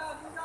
감사합니다.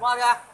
挂去。